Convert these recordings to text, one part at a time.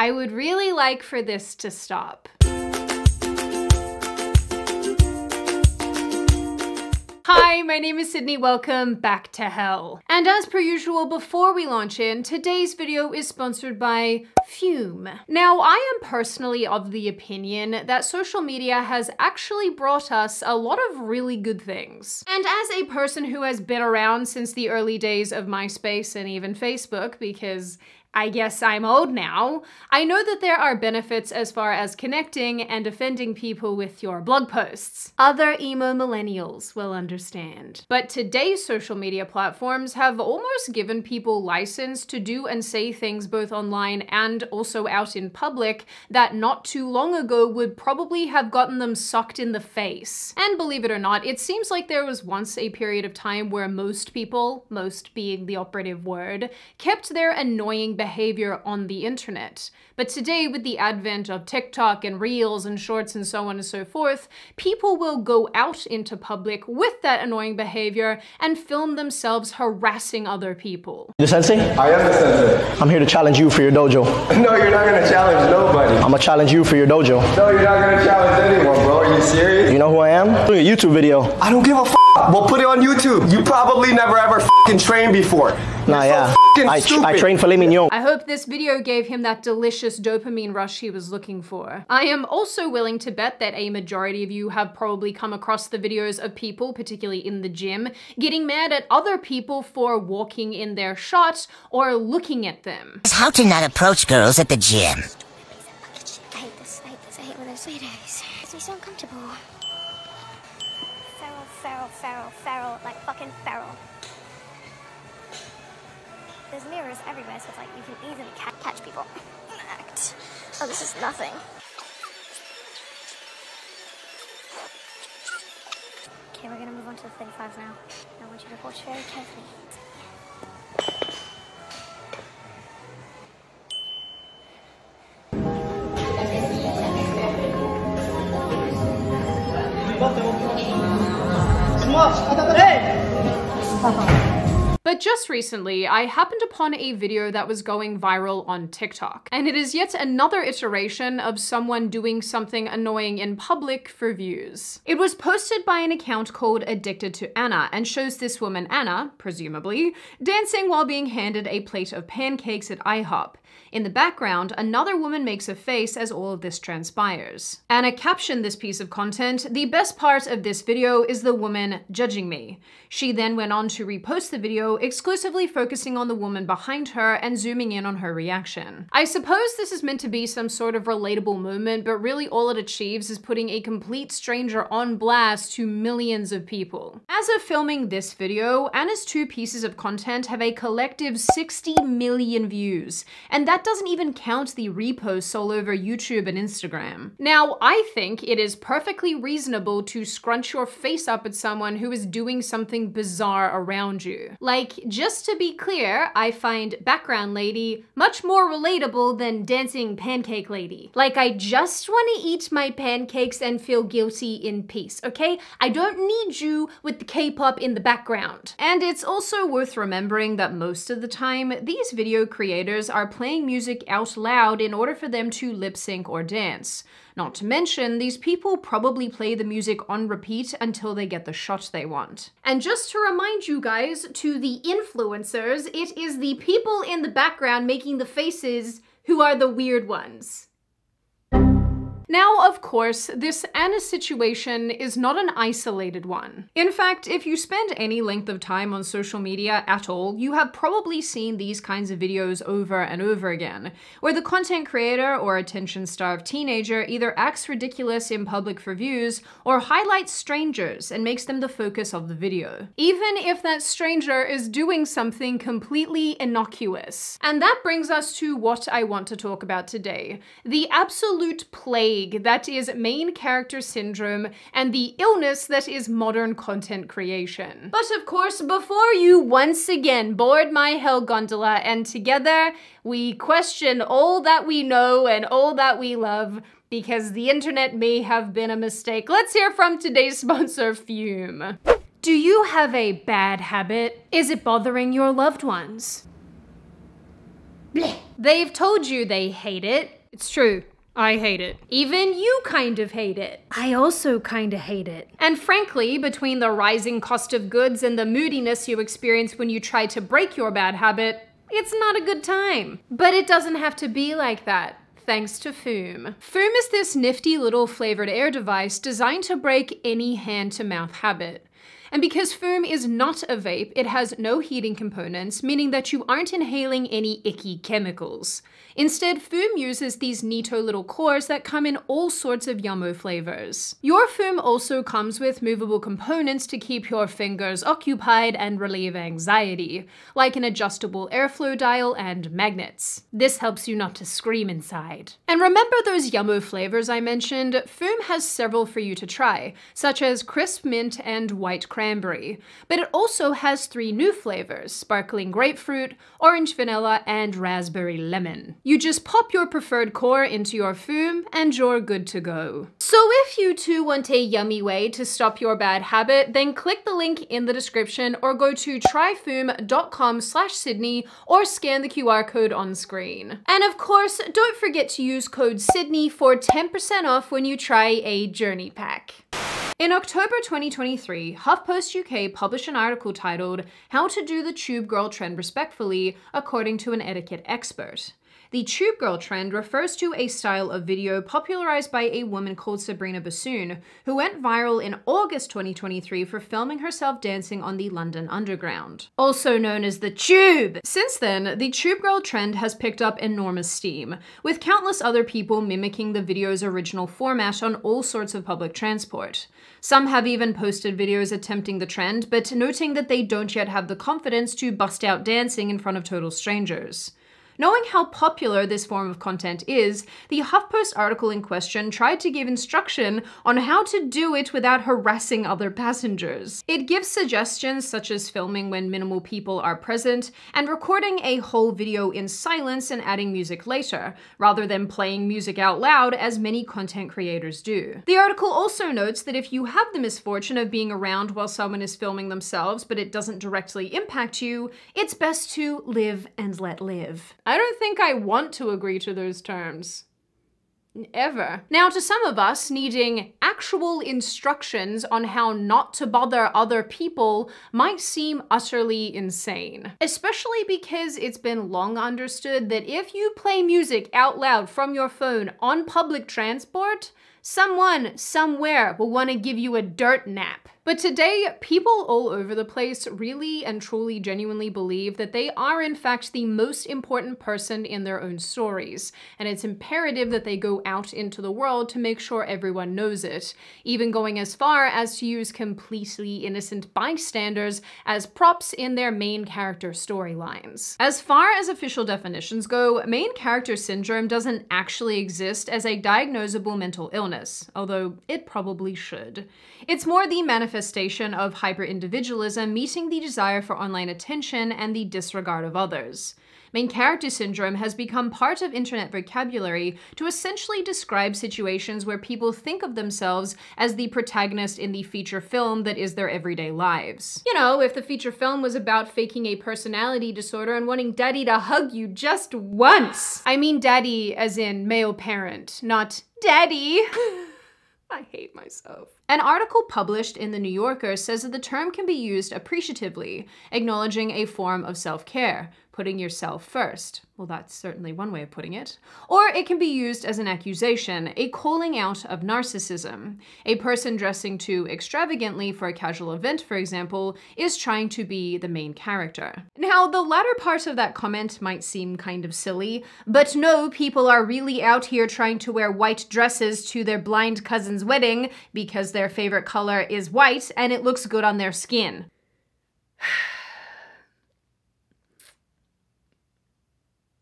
I would really like for this to stop. Hi, my name is Sydney. Welcome back to hell. And as per usual, before we launch in, today's video is sponsored by Fum. Now, I am personally of the opinion that social media has actually brought us a lot of really good things. And as a person who has been around since the early days of MySpace and even Facebook, because I guess I'm old now, I know that there are benefits as far as connecting and offending people with your blog posts. Other emo millennials will understand. But today's social media platforms have almost given people license to do and say things both online and also out in public that not too long ago would probably have gotten them sucked in the face. And believe it or not, it seems like there was once a period of time where most people, most being the operative word, kept their annoying behavior on the internet. But today, with the advent of TikTok and Reels and Shorts and so on and so forth, people will go out into public with that annoying behavior and film themselves harassing other people. The sensei? I am the sensei. I'm here to challenge you for your dojo. No, you're not gonna challenge nobody. I'm gonna challenge you for your dojo. No, you're not gonna challenge anyone, bro. Are you serious? You know who I am? Doing a YouTube video. I don't give a f. Well, put it on YouTube. You probably never ever f***ing trained before. Nah, You're so yeah. f***ing I, stupid. I trained filet mignon. I hope this video gave him that delicious dopamine rush he was looking for. I am also willing to bet that a majority of you have probably come across the videos of people, particularly in the gym, getting mad at other people for walking in their shot or looking at them. How to not approach girls at the gym. I hate this. I hate this. I hate when there's sweeties. It makes me so uncomfortable. Feral, feral, feral, like fucking feral. There's mirrors everywhere, so it's like you can easily ca- catch people. Act. Oh, this is nothing. Okay, we're gonna move on to the 35s now. I want you to watch very carefully. 仕方がな。But just recently, I happened upon a video that was going viral on TikTok, and it is yet another iteration of someone doing something annoying in public for views. It was posted by an account called Addicted to Anna and shows this woman, Anna, presumably, dancing while being handed a plate of pancakes at IHOP. In the background, another woman makes a face as all of this transpires. Anna captioned this piece of content, the best part of this video is the woman judging me. She then went on to repost the video, exclusively focusing on the woman behind her and zooming in on her reaction. I suppose this is meant to be some sort of relatable moment, but really all it achieves is putting a complete stranger on blast to millions of people. As of filming this video, Anna's two pieces of content have a collective 60 million views, and that doesn't even count the reposts all over YouTube and Instagram. Now, I think it is perfectly reasonable to scrunch your face up at someone who is doing something bizarre around you. Like, just to be clear, I find background lady much more relatable than dancing pancake lady. Like, I just want to eat my pancakes and feel guilty in peace, okay? I don't need you with the K-pop in the background. And it's also worth remembering that most of the time, these video creators are playing music out loud in order for them to lip sync or dance. Not to mention, these people probably play the music on repeat until they get the shot they want. And just to remind you guys, to the influencers, it is the people in the background making the faces who are the weird ones. Now, of course, this Anna situation is not an isolated one. In fact, if you spend any length of time on social media at all, you have probably seen these kinds of videos over and over again, where the content creator or attention-starved teenager either acts ridiculous in public for views or highlights strangers and makes them the focus of the video, even if that stranger is doing something completely innocuous. And that brings us to what I want to talk about today, the absolute plague that is main character syndrome and the illness that is modern content creation. But of course, before you once again board my hell gondola and together we question all that we know and all that we love, because the internet may have been a mistake. Let's hear from today's sponsor, Fum. Do you have a bad habit? Is it bothering your loved ones? Bleh. They've told you they hate it. It's true. I hate it. Even you kind of hate it. I also kind of hate it. And frankly, between the rising cost of goods and the moodiness you experience when you try to break your bad habit, it's not a good time. But it doesn't have to be like that thanks to Fum. Fum is this nifty little flavored air device designed to break any hand to mouth habit. And because Fum is not a vape, it has no heating components, meaning that you aren't inhaling any icky chemicals. Instead, Fum uses these neato little cores that come in all sorts of yummo flavors. Your Fum also comes with movable components to keep your fingers occupied and relieve anxiety, like an adjustable airflow dial and magnets. This helps you not to scream inside. And remember those yummo flavors I mentioned? Fum has several for you to try, such as crisp mint and white cranberry. But it also has three new flavors, sparkling grapefruit, orange vanilla, and raspberry lemon. You just pop your preferred core into your Fum and you're good to go. So if you too want a yummy way to stop your bad habit, then click the link in the description or go to tryfum.com slash Sydney or scan the QR code on screen. And of course, don't forget to use code Sydney for 10% off when you try a journey pack. In October 2023, HuffPost UK published an article titled How to Do the Tube Girl Trend Respectfully, according to an etiquette expert. The tube girl trend refers to a style of video popularized by a woman called Sabrina Bahsoon, who went viral in August 2023 for filming herself dancing on the London Underground, also known as the tube. Since then, the tube girl trend has picked up enormous steam, with countless other people mimicking the video's original format on all sorts of public transport. Some have even posted videos attempting the trend, but noting that they don't yet have the confidence to bust out dancing in front of total strangers. Knowing how popular this form of content is, the HuffPost article in question tried to give instruction on how to do it without harassing other passengers. It gives suggestions such as filming when minimal people are present and recording a whole video in silence and adding music later, rather than playing music out loud as many content creators do. The article also notes that if you have the misfortune of being around while someone is filming themselves but it doesn't directly impact you, it's best to live and let live. I don't think I want to agree to those terms. Ever. Now, to some of us, needing actual instructions on how not to bother other people might seem utterly insane. Especially because it's been long understood that if you play music out loud from your phone on public transport, someone somewhere will want to give you a dirt nap. But today, people all over the place really and truly genuinely believe that they are in fact the most important person in their own stories, and it's imperative that they go out into the world to make sure everyone knows it, even going as far as to use completely innocent bystanders as props in their main character storylines. As far as official definitions go, main character syndrome doesn't actually exist as a diagnosable mental illness, although it probably should. It's more the manifestation of hyper-individualism meeting the desire for online attention and the disregard of others. Main character syndrome has become part of internet vocabulary to essentially describe situations where people think of themselves as the protagonist in the feature film that is their everyday lives. You know, if the feature film was about faking a personality disorder and wanting daddy to hug you just once. I mean daddy as in male parent, not daddy. I hate myself. An article published in The New Yorker says that the term can be used appreciatively, acknowledging a form of self care, putting yourself first. Well, that's certainly one way of putting it. Or it can be used as an accusation, a calling out of narcissism. A person dressing too extravagantly for a casual event, for example, is trying to be the main character. Now, the latter part of that comment might seem kind of silly, but no, people are really out here trying to wear white dresses to their blind cousin's wedding because their favorite color is white and it looks good on their skin.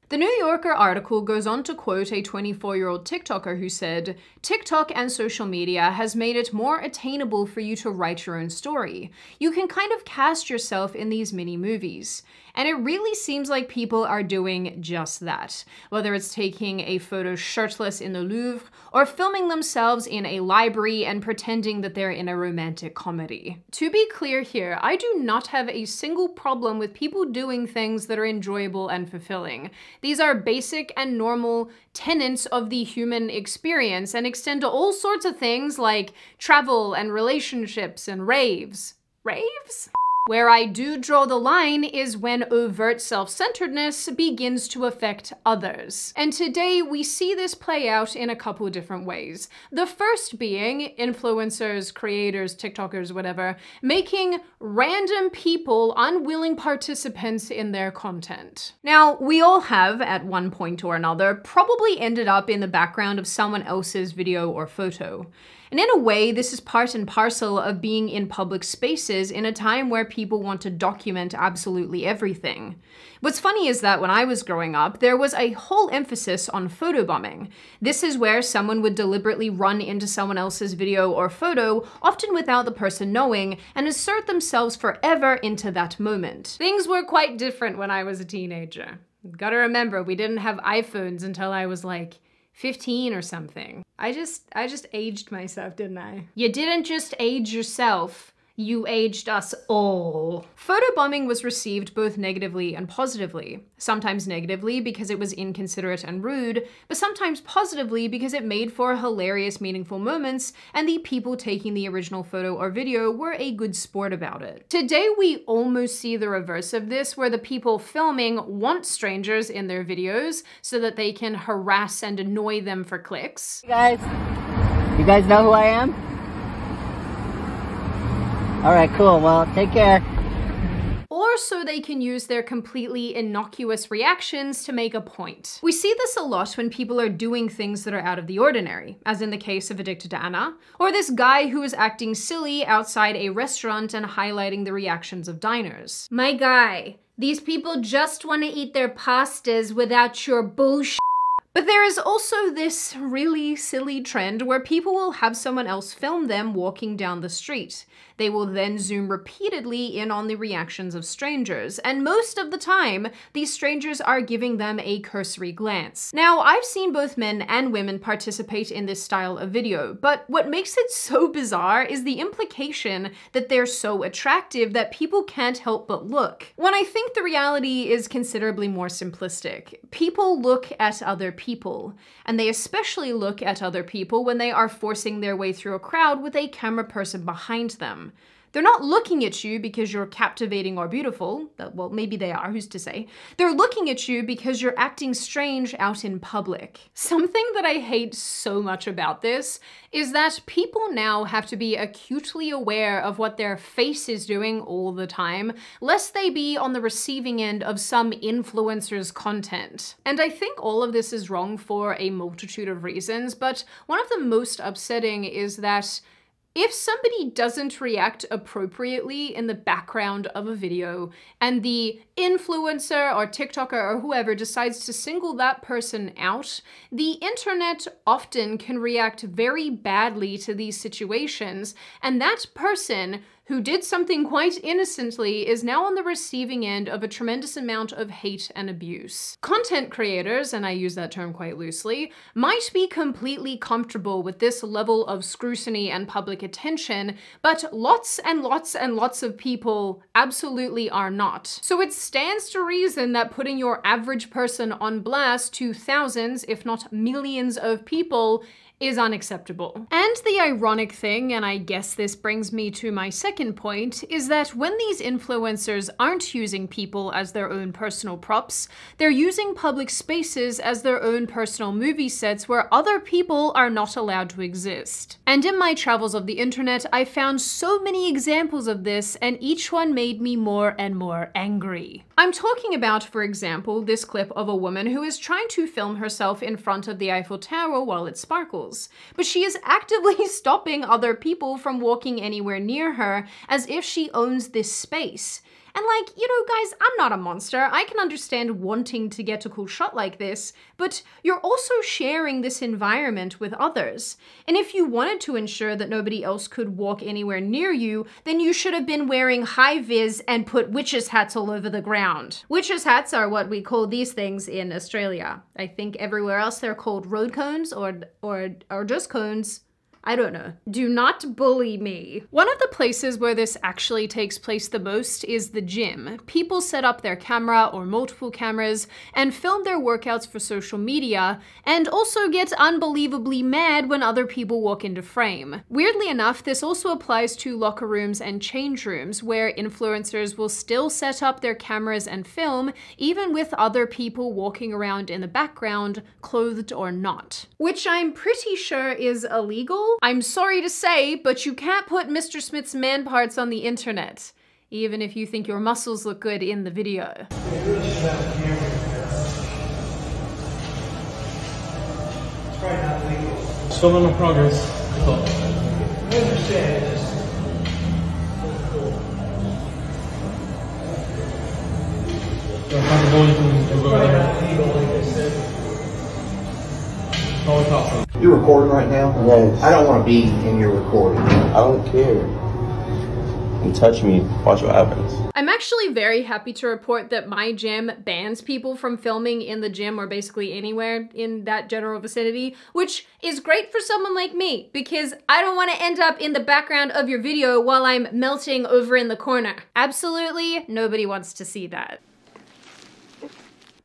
The New Yorker article goes on to quote a 24 year old TikToker who said, TikTok and social media has made it more attainable for you to write your own story. You can kind of cast yourself in these mini movies. And it really seems like people are doing just that. Whether it's taking a photo shirtless in the Louvre or filming themselves in a library and pretending that they're in a romantic comedy. To be clear here, I do not have a single problem with people doing things that are enjoyable and fulfilling. These are basic and normal tenets of the human experience and extend to all sorts of things like travel and relationships and raves. Raves? Where I do draw the line is when overt self centeredness begins to affect others. And today we see this play out in a couple of different ways. The first being influencers, creators, TikTokers, whatever, making random people unwilling participants in their content. Now, we all have, at one point or another, probably ended up in the background of someone else's video or photo. And in a way, this is part and parcel of being in public spaces in a time where people want to document absolutely everything. What's funny is that when I was growing up, there was a whole emphasis on photobombing. This is where someone would deliberately run into someone else's video or photo, often without the person knowing, and assert themselves forever into that moment. Things were quite different when I was a teenager. Gotta remember, we didn't have iPhones until I was like 15 or something. I just I just aged myself, didn't I? You didn't just age yourself. You aged us all. Photobombing was received both negatively and positively. Sometimes negatively because it was inconsiderate and rude, but sometimes positively because it made for hilarious, meaningful moments, and the people taking the original photo or video were a good sport about it. Today, we almost see the reverse of this, where the people filming want strangers in their videos so that they can harass and annoy them for clicks. guys. You guys know who I am? Alright, cool. Well, take care. or so they can use their completely innocuous reactions to make a point. We see this a lot when people are doing things that are out of the ordinary, as in the case of Addicted to Anna, or this guy who is acting silly outside a restaurant and highlighting the reactions of diners. My guy, these people just want to eat their pastas without your bullshit. But there is also this really silly trend where people will have someone else film them walking down the street. They will then zoom repeatedly in on the reactions of strangers, and most of the time, these strangers are giving them a cursory glance. Now, I've seen both men and women participate in this style of video, but what makes it so bizarre is the implication that they're so attractive that people can't help but look. When I think the reality is considerably more simplistic. People look at other people, and they especially look at other people when they are forcing their way through a crowd with a camera person behind them. They're not looking at you because you're captivating or beautiful. Well, maybe they are, who's to say? They're looking at you because you're acting strange out in public. Something that I hate so much about this is that people now have to be acutely aware of what their face is doing all the time, lest they be on the receiving end of some influencer's content. And I think all of this is wrong for a multitude of reasons, but one of the most upsetting is that if somebody doesn't react appropriately in the background of a video and the influencer or TikToker or whoever decides to single that person out, the internet often can react very badly to these situations, and that person who did something quite innocently is now on the receiving end of a tremendous amount of hate and abuse. Content creators, and I use that term quite loosely, might be completely comfortable with this level of scrutiny and public attention, but lots and lots and lots of people absolutely are not. So it stands to reason that putting your average person on blast to thousands, if not millions of people is unacceptable. And the ironic thing, and I guess this brings me to my second point, is that when these influencers aren't using people as their own personal props, they're using public spaces as their own personal movie sets where other people are not allowed to exist. And in my travels of the internet, I found so many examples of this, and each one made me more and more angry. I'm talking about, for example, this clip of a woman who is trying to film herself in front of the Eiffel Tower while it sparkles. But she is actively stopping other people from walking anywhere near her as if she owns this space. And like, you know, guys, I'm not a monster. I can understand wanting to get a cool shot like this, but you're also sharing this environment with others. And if you wanted to ensure that nobody else could walk anywhere near you, then you should have been wearing high vis and put witches' hats all over the ground. Witches' hats are what we call these things in Australia. I think everywhere else they're called road cones or or or just cones. I don't know. Do not bully me. One of the places where this actually takes place the most is the gym. People set up their camera or multiple cameras and film their workouts for social media, and also get unbelievably mad when other people walk into frame. Weirdly enough, this also applies to locker rooms and change rooms, where influencers will still set up their cameras and film, even with other people walking around in the background, clothed or not. Which I'm pretty sure is illegal, I'm sorry to say, but you can't put Mr. Smith's man parts on the internet, even if you think your muscles look good in the video. Still in progress. You're comfortable, you can you go there. Always thought so. You recording right now? Yes. I don't want to be in your recording. I don't care. You touch me, watch what happens. I'm actually very happy to report that my gym bans people from filming in the gym or basically anywhere in that general vicinity, which is great for someone like me because I don't want to end up in the background of your video while I'm melting over in the corner. Absolutely nobody wants to see that.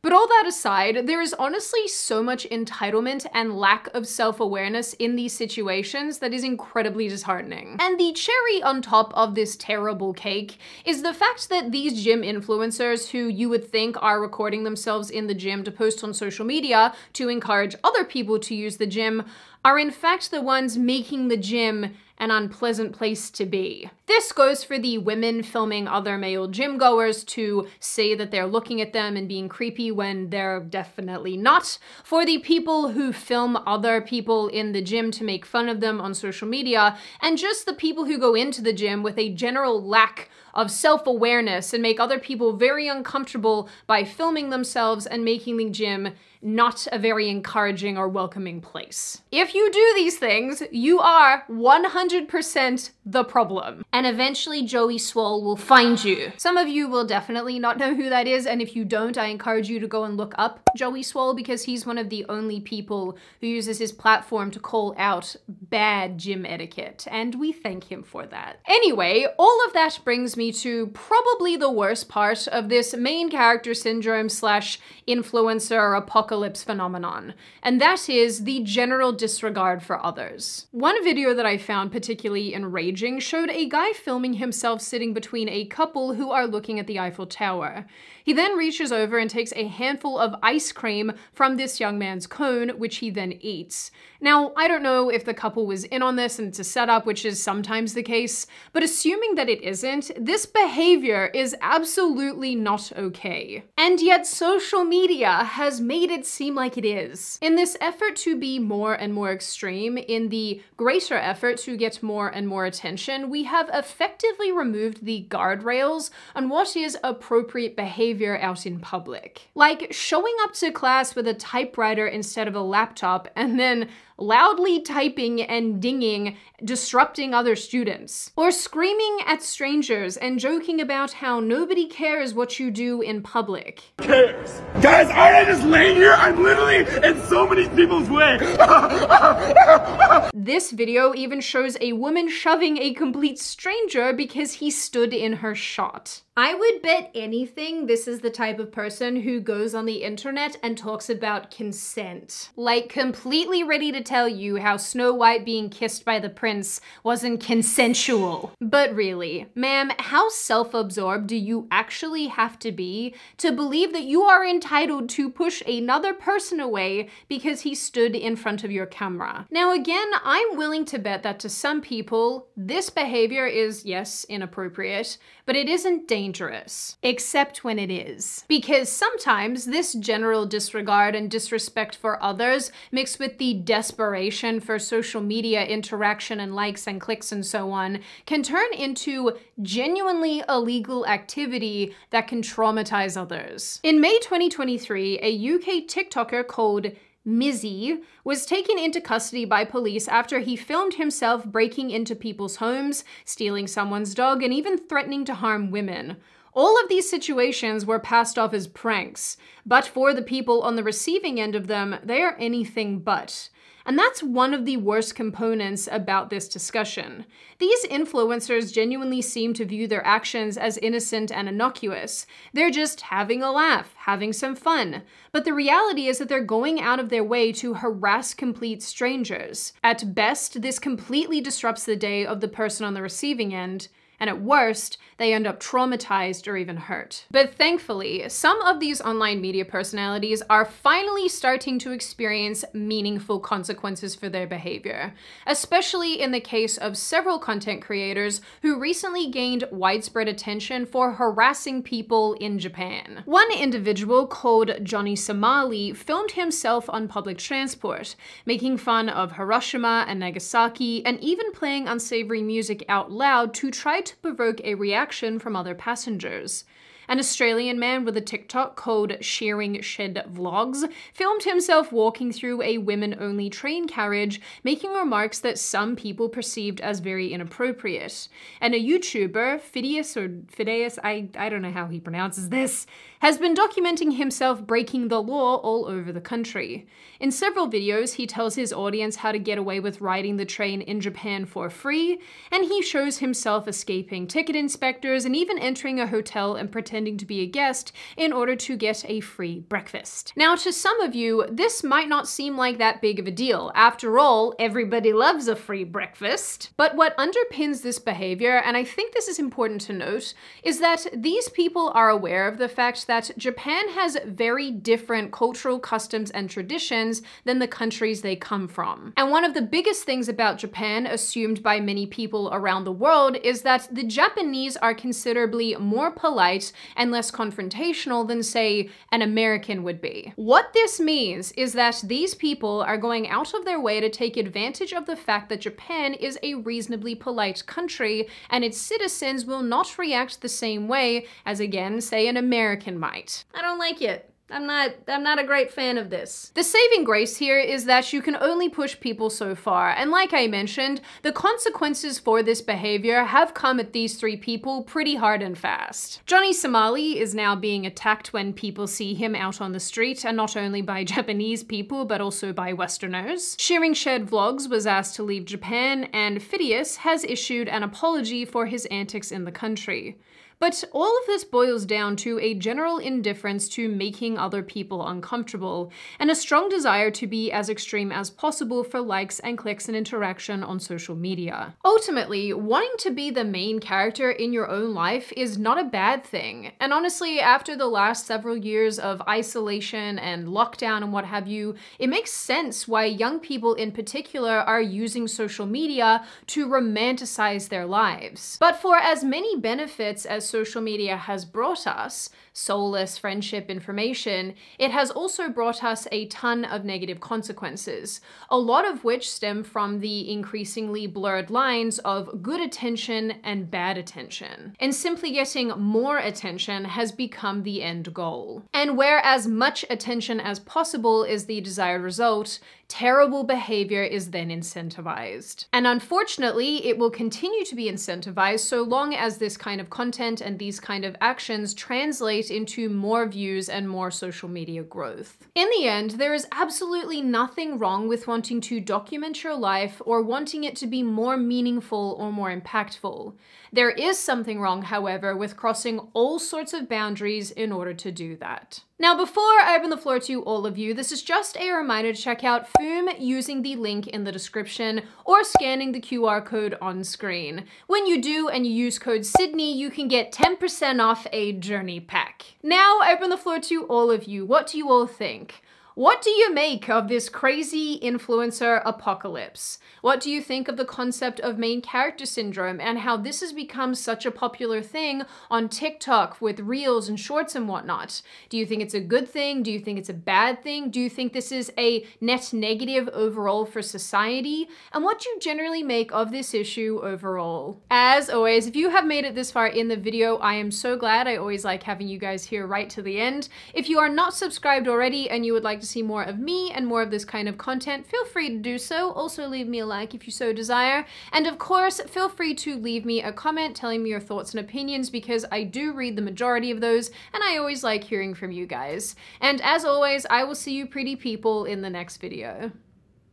But all that aside, there is honestly so much entitlement and lack of self awareness in these situations that is incredibly disheartening. And the cherry on top of this terrible cake is the fact that these gym influencers, who you would think are recording themselves in the gym to post on social media to encourage other people to use the gym, are in fact the ones making the gym an unpleasant place to be. This goes for the women filming other male gym goers to say that they're looking at them and being creepy when they're definitely not. For the people who film other people in the gym to make fun of them on social media, and just the people who go into the gym with a general lack of self awareness and make other people very uncomfortable by filming themselves and making the gym not a very encouraging or welcoming place. If you do these things, you are 100% the problem. And eventually Joey Swole will find you. Some of you will definitely not know who that is, and if you don't, I encourage you to go and look up Joey Swole because he's one of the only people who uses his platform to call out bad gym etiquette, and we thank him for that. Anyway, all of that brings me to probably the worst part of this main character syndrome slash influencer apocalypse phenomenon, and that is the general disregard for others. One video that I found particularly enraging showed a guy filming himself sitting between a couple who are looking at the Eiffel Tower. He then reaches over and takes a handful of ice cream from this young man's cone, which he then eats. Now, I don't know if the couple was in on this and it's a setup, which is sometimes the case, but assuming that it isn't, this behavior is absolutely not okay. And yet, social media has made it seem like it is. In this effort to be more and more extreme, in the greater effort to get more and more attention, we have effectively removed the guardrails on what is appropriate behavior out in public. Like showing up to class with a typewriter instead of a laptop and then loudly typing and dinging, disrupting other students. Or screaming at strangers and joking about how nobody cares what you do in public. cares? Guys, aren't I just laying here? I'm literally in so many people's way. This video even shows a woman shoving a complete stranger because he stood in her shot. I would bet anything this is the type of person who goes on the internet and talks about consent. Like, completely ready to tell you how Snow White being kissed by the prince wasn't consensual. But really, ma'am, how self absorbed do you actually have to be to believe that you are entitled to push another person away because he stood in front of your camera? Now, again, I'm willing to bet that to some people, this behavior is, yes, inappropriate, but it isn't dangerous. Except when it is. Because sometimes this general disregard and disrespect for others, mixed with the desperation for social media interaction and likes and clicks and so on, can turn into genuinely illegal activity that can traumatize others. In May 2023, a UK TikToker called Mizzy was taken into custody by police after he filmed himself breaking into people's homes, stealing someone's dog, and even threatening to harm women. All of these situations were passed off as pranks, but for the people on the receiving end of them, they are anything but. And that's one of the worst components about this discussion. These influencers genuinely seem to view their actions as innocent and innocuous. They're just having a laugh, having some fun. But the reality is that they're going out of their way to harass complete strangers. At best, this completely disrupts the day of the person on the receiving end and at worst, they end up traumatized or even hurt. But thankfully, some of these online media personalities are finally starting to experience meaningful consequences for their behavior, especially in the case of several content creators who recently gained widespread attention for harassing people in Japan. One individual called Johnny Somali filmed himself on public transport, making fun of Hiroshima and Nagasaki, and even playing unsavory music out loud to try to provoke a reaction from other passengers. An Australian man with a TikTok called Shearing Shed Vlogs filmed himself walking through a women only train carriage, making remarks that some people perceived as very inappropriate. And a YouTuber, Fidias or Phideas, I, I don't know how he pronounces this, has been documenting himself breaking the law all over the country. In several videos, he tells his audience how to get away with riding the train in Japan for free, and he shows himself escaping ticket inspectors and even entering a hotel and pretending to be a guest in order to get a free breakfast. Now, to some of you, this might not seem like that big of a deal. After all, everybody loves a free breakfast. But what underpins this behavior, and I think this is important to note, is that these people are aware of the fact that Japan has very different cultural customs and traditions than the countries they come from. And one of the biggest things about Japan, assumed by many people around the world, is that the Japanese are considerably more polite and less confrontational than, say, an American would be. What this means is that these people are going out of their way to take advantage of the fact that Japan is a reasonably polite country and its citizens will not react the same way as, again, say, an American might. I don't like it. I'm not I'm not a great fan of this. The saving grace here is that you can only push people so far, and like I mentioned, the consequences for this behavior have come at these three people pretty hard and fast. Johnny Somali is now being attacked when people see him out on the street, and not only by Japanese people, but also by Westerners. Shearing Shed Vlogs was asked to leave Japan, and Fidias has issued an apology for his antics in the country. But all of this boils down to a general indifference to making other people uncomfortable, and a strong desire to be as extreme as possible for likes and clicks and interaction on social media. Ultimately, wanting to be the main character in your own life is not a bad thing, and honestly, after the last several years of isolation and lockdown and what have you, it makes sense why young people in particular are using social media to romanticize their lives. But for as many benefits as social media has brought us, soulless friendship information, it has also brought us a ton of negative consequences, a lot of which stem from the increasingly blurred lines of good attention and bad attention. And simply getting more attention has become the end goal. And where as much attention as possible is the desired result, terrible behavior is then incentivized. And unfortunately, it will continue to be incentivized so long as this kind of content and these kind of actions translate into more views and more social media growth. In the end, there is absolutely nothing wrong with wanting to document your life or wanting it to be more meaningful or more impactful. There is something wrong, however, with crossing all sorts of boundaries in order to do that. Now, before I open the floor to all of you, this is just a reminder to check out Fum using the link in the description or scanning the QR code on screen. When you do and you use code Sydney, you can get 10% off a journey pack. Now, I open the floor to all of you. What do you all think? What do you make of this crazy influencer apocalypse? What do you think of the concept of main character syndrome and how this has become such a popular thing on TikTok with reels and shorts and whatnot? Do you think it's a good thing? Do you think it's a bad thing? Do you think this is a net negative overall for society? And what do you generally make of this issue overall? As always, if you have made it this far in the video, I am so glad. I always like having you guys here right to the end. If you are not subscribed already and you would like to see more of me and more of this kind of content, feel free to do so. Also leave me a like if you so desire. And of course, feel free to leave me a comment telling me your thoughts and opinions because I do read the majority of those and I always like hearing from you guys. And as always, I will see you pretty people in the next video.